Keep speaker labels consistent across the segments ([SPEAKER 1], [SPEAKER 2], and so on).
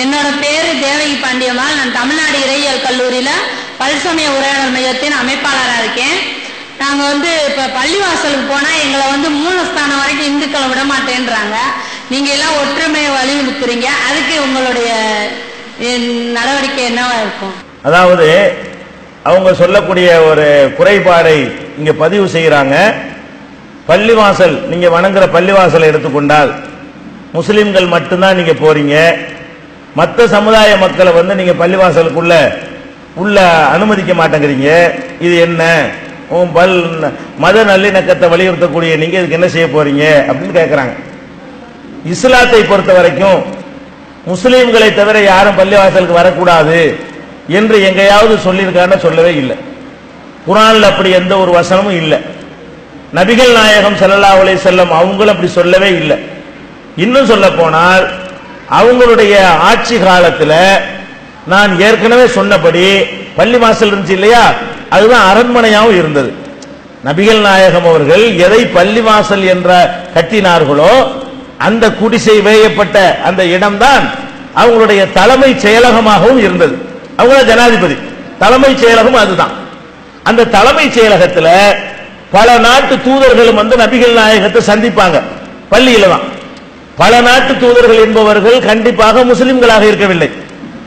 [SPEAKER 1] என்னோட பேரு தேவகி பாண்டியம்மாள். நான் தமிழ்நாடு இறையியல் கல்லூரியில பல்சமய உரையாடல் மையத்தின் அமைப்பாளராக இருக்கேன். நாங்கள் வந்து இப்ப பள்ளிவாசலுக்கு போனா எங்களை வந்து மூலஸ்தானம் வரைக்கும் இந்துக்களை விட மாட்டேன்றாங்க. நீங்க எல்லாம் ஒற்றுமையை வலியுறுத்துறீங்க. அதுக்கு உங்களுடைய என் நடவடிக்கை என்னவா இருக்கும்?
[SPEAKER 2] அதாவது அவங்க சொல்லக்கூடிய ஒரு குறைபாடை இங்க பதிவு செய்கிறாங்க பள்ளிவாசல் நீங்க வணங்குற பள்ளிவாசலை எடுத்துக்கொண்டால் முஸ்லிம்கள் மட்டும்தான் நீங்க போறீங்க. மற்ற சமுதாய மக்களை வந்து நீங்க பள்ளிவாசலுக்குள்ள உள்ள அனுமதிக்க மாட்டேங்கிறீங்க. இது என்ன? உன் பல் மத நல்லிணக்கத்தை வலியுறுத்தக்கூடிய நீங்க இதுக்கு என்ன செய்ய போறீங்க? அப்படின்னு கேட்குறாங்க இஸ்லாத்தை பொறுத்த வரைக்கும் முஸ்லீம்களை தவிர யாரும் பள்ளிவாசலுக்கு வரக்கூடாது என்று எங்கேயாவது சொல்லியிருக்கான்னு சொல்லவே இல்லை. குரானில் அப்படி எந்த ஒரு வசனமும் இல்லை. நபிகள் நாயகம் செல்லல்லா உலை செல்லம் அவங்களும் அப்படி சொல்லவே இல்லை. இன்னும் சொல்ல போனால் அவங்களுடைய ஆட்சி காலத்துல நான் ஏற்கனவே சொன்னபடி பள்ளி வாசல் இருந்துச்சு இல்லையா? அதுதான் அரண்மனையாகவும் இருந்தது. நபிகள் நாயகம் அவர்கள் எதை பள்ளிவாசல் என்ற கட்டினார்களோ அந்த குடிசை வேயப்பட்ட அந்த இடம்தான் அவங்களுடைய தலைமை செயலகமாகவும் இருந்தது. அவங்க ஜனாதிபதி. தலைமை செயலகம் அதுதான். அந்த தலைமை செயலகத்தில் பல நாட்டு தூதர்களும் வந்து நபிகள் நாயகத்தை சந்திப்பாங்க. பள்ளியில தான் பல நாட்டு தூதர்கள் என்பவர்கள் கண்டிப்பாக முஸ்லிம்களாக இருக்கவில்லை.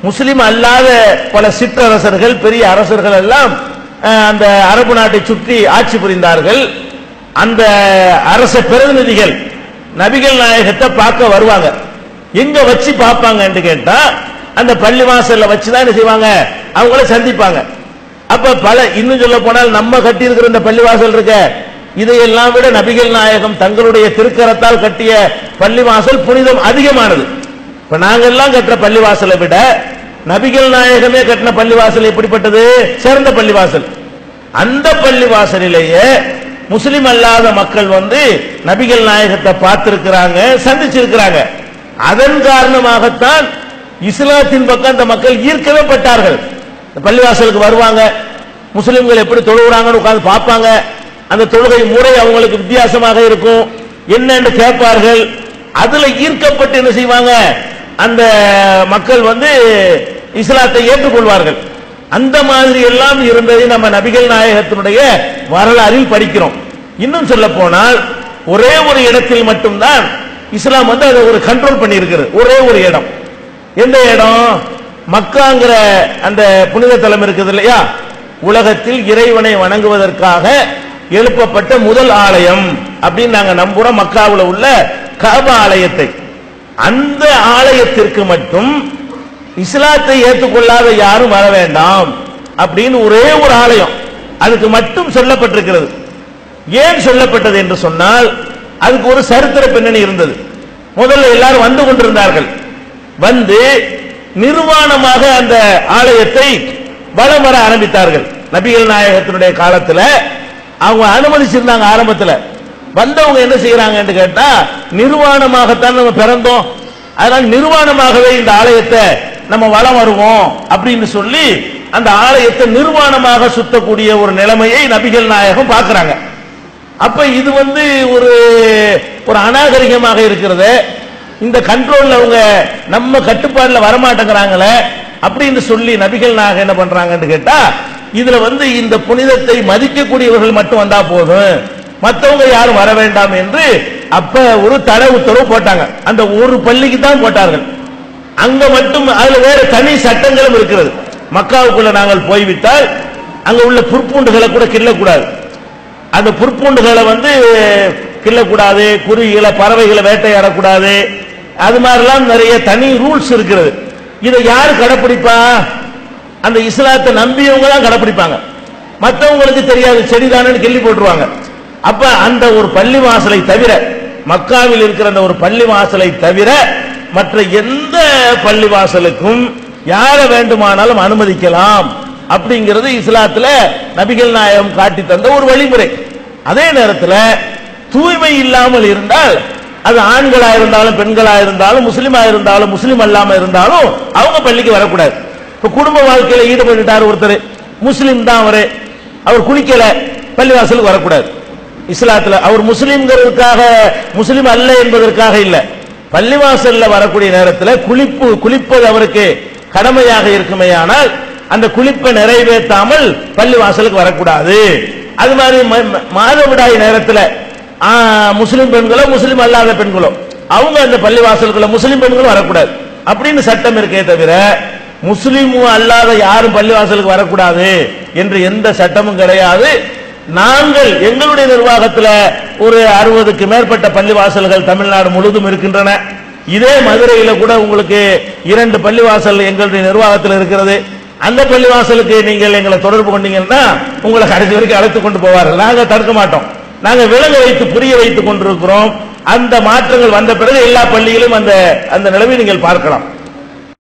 [SPEAKER 2] முஸ்லிம் அல்லாத பல சிற்றரசர்கள் பெரிய அரசர்கள் எல்லாம் அந்த அரபு நாட்டை சுற்றி ஆட்சி புரிந்தார்கள். அந்த அரச பிரதிநிதிகள் நபிகள் நாயகத்தை பார்க்க வருவாங்க. எங்க வச்சு பார்ப்பாங்கன்னு கேட்டா அந்த பள்ளிவாசல்ல வச்சுதான் என்ன செய்வாங்க? அவங்கள சந்திப்பாங்க. அப்ப பல இன்னும் சொல்ல போனால் நம்ம கட்டி இருக்கிற இந்த பள்ளிவாசல் இருக்க இதையெல்லாம் விட நபிகள் நாயகம் தங்களுடைய திருக்கரத்தால் கட்டிய பள்ளிவாசல் புனிதம் அதிகமானது. இப்ப நாங்கெல்லாம் கட்டுற பள்ளிவாசலை விட நபிகள் நாயகமே கட்டின பள்ளிவாசல் எப்படிப்பட்டது? சிறந்த பள்ளிவாசல். அந்த பள்ளிவாசலிலேயே முஸ்லிம் அல்லாத மக்கள் வந்து நபிகள் நாயகத்தை பார்த்திருக்கிறாங்க சந்திச்சிருக்கிறாங்க. அதன் காரணமாகத்தான் இஸ்லாத்தின் பக்கம் அந்த மக்கள் ஈர்க்கவே பட்டார்கள். பள்ளிவாசலுக்கு வருவாங்க. முஸ்லிம்கள் எப்படி தொழுகிறாங்கன்னு உட்காந்து பார்ப்பாங்க. அந்த தொழுகை முறை அவங்களுக்கு வித்தியாசமாக இருக்கும். என்னன்னு கேட்பார்கள். அதுல ஈர்க்கப்பட்டு என்ன செய்வாங்க? அந்த மக்கள் வந்து இஸ்லாத்தை ஏற்றுக்கொள்வார்கள். அந்த மாதிரி எல்லாம் இருந்ததை நம்ம நபிகள் நாயகத்தினுடைய வரலாறில் படிக்கிறோம். இன்னும் சொல்ல போனால் ஒரே ஒரு இடத்தில் மட்டும்தான் இஸ்லாம் வந்து அதை ஒரு கண்ட்ரோல் பண்ணி இருக்கிறது ஒரே ஒரு இடம். எந்த இடம்? மக்காங்கிற அந்த புனித தலம் இருக்குது இல்லையா? உலகத்தில் இறைவனை வணங்குவதற்காக எழுப்பப்பட்ட முதல் ஆலயம் அப்படின்னு நாங்க நம்புறோம். மக்காவில் உள்ள கப ஆலயத்தை. அந்த ஆலயத்திற்கு மட்டும் இஸ்லாத்தை ஏற்றுக்கொள்ளாத யாரும் வர வேண்டாம் அப்படின்னு ஒரே ஒரு ஆலயம். அதுக்கு மட்டும் சொல்லப்பட்டிருக்கிறது. ஏன் சொல்லப்பட்டது என்று சொன்னால் அதுக்கு ஒரு சரித்திர பின்னணி இருந்தது. முதல்ல எல்லாரும் வந்து கொண்டிருந்தார்கள். வந்து நிர்வாணமாக அந்த ஆலயத்தை வலம் வர ஆரம்பித்தார்கள். நபிகள் நாயகத்தினுடைய காலத்தில் அவங்க அனுமதிச்சிருந்தாங்க ஆரம்பத்தில். வந்தவங்க என்ன செய்யறாங்கன்னு கேட்டா நிர்வாணமாகத்தான் நம்ம பிறந்தோம். அதனால நிர்வாணமாகவே இந்த ஆலயத்தை நம்ம வலம் வருவோம் அப்படின்னு சொல்லி அந்த ஆலயத்தை நிர்வாணமாக சுத்தக்கூடிய ஒரு நிலைமையை நபிகள் நாயகம் பார்க்கிறாங்க. அப்ப இது வந்து ஒரு ஒரு அநாகரிகமாக இருக்கிறது. இந்த கண்ட்ரோல்ல அவங்க நம்ம கட்டுப்பாடுல வரமாட்டேங்கிறாங்களே அப்படின்னு சொல்லி நபிகள் நாயகம் என்ன பண்றாங்கன்னு கேட்டா இதுல வந்து இந்த புனிதத்தை மதிக்கக்கூடியவர்கள் மட்டும் வந்தா போதும். மற்றவங்க யாரும் வர வேண்டாம் என்று அப்ப ஒரு தடை உத்தரவு போட்டாங்க. அந்த ஒரு பள்ளிக்கு தான் போட்டார்கள். அங்க மட்டும் அதுல வேற தனி சட்டங்களும் இருக்கிறது. மக்காவுக்குள்ள நாங்கள் போய்விட்டால் அங்க உள்ள புற்பூண்டுகளை கூட கிள்ளக்கூடாது. அந்த புற்பூண்டுகளை வந்து கிள்ளக்கூடாது குருவிகளை பறவைகளை வேட்டையாடக்கூடாது. அது மாதிரிலாம் நிறைய தனி ரூல்ஸ் இருக்கிறது. இதை யாரு கடைப்பிடிப்பா? அந்த இஸ்லாத்தை நம்பியவங்க தான் கடைப்பிடிப்பாங்க. மற்றவங்களுக்கு தெரியாது செடிதானு கிள்ளி போட்டுருவாங்க. அப்ப அந்த ஒரு பள்ளி வாசலை தவிர மக்காவில் இருக்கிற அந்த ஒரு பள்ளி வாசலை தவிர மற்ற எந்த பள்ளி வாசலுக்கும் யாரை வேண்டுமானாலும் அனுமதிக்கலாம். அப்படிங்கிறது இஸ்லாத்துல நபிகள் நாயகம் காட்டி தந்த ஒரு வழிமுறை. அதே நேரத்தில் தூய்மை இல்லாமல் இருந்தால் அது ஆண்களா இருந்தாலும் பெண்களா இருந்தாலும் முஸ்லீமா இருந்தாலும் முஸ்லீம் அல்லாம இருந்தாலும் அவங்க பள்ளிக்கு வரக்கூடாது. இப்ப குடும்ப வாழ்க்கையில ஈடுபட்டுட்டார் ஒருத்தர். முஸ்லீம் தான் அவரு. அவர் குளிக்கல பள்ளிவாசலுக்கு வரக்கூடாது. இஸ்லாத்துல அவர் முஸ்லீம்ங்கிறதுக்காக முஸ்லீம் அல்ல என்பதற்காக இல்ல. பள்ளிவாசல்ல வரக்கூடிய நேரத்தில் குளிப்பு குளிப்பது அவருக்கு கடமையாக இருக்குமே ஆனால் அந்த குளிப்பை நிறைவேற்றாமல் பள்ளிவாசலுக்கு வரக்கூடாது. அது மாதிரி ம- மாதவிடாய் நேரத்தில் முஸ்லீம் முஸ்லிம் பெண்களோ முஸ்லிம் அல்லாத பெண்களோ அவங்க அந்த பள்ளிவாசலுக்குள்ள முஸ்லிம் பெண்களும் வரக்கூடாது. அப்படின்னு சட்டம் இருக்கே தவிர முஸ்லீமும் அல்லாத யாரும் பள்ளிவாசலுக்கு வரக்கூடாது என்று எந்த சட்டமும் கிடையாது. நாங்கள் எங்களுடைய நிர்வாகத்தில் ஒரு அறுபதுக்கு மேற்பட்ட பள்ளிவாசல்கள் தமிழ்நாடு முழுதும் இருக்கின்றன. இதே மதுரையில் கூட உங்களுக்கு இரண்டு பள்ளிவாசல் எங்களுடைய நிர்வாகத்தில் இருக்கிறது. அந்த பள்ளிவாசலுக்கு நீங்கள் எங்களை தொடர்பு கொண்டீங்கன்னா உங்களை கடைசி வரைக்கும் அழைத்து கொண்டு போவார்கள். நாங்கள் தடுக்க மாட்டோம். நாங்கள் விலங்கு வைத்து புரிய வைத்துக் கொண்டிருக்கிறோம். அந்த மாற்றங்கள் வந்த பிறகு எல்லா பள்ளியிலும் அந்த அந்த நிலைமை நீங்கள் பார்க்கலாம்.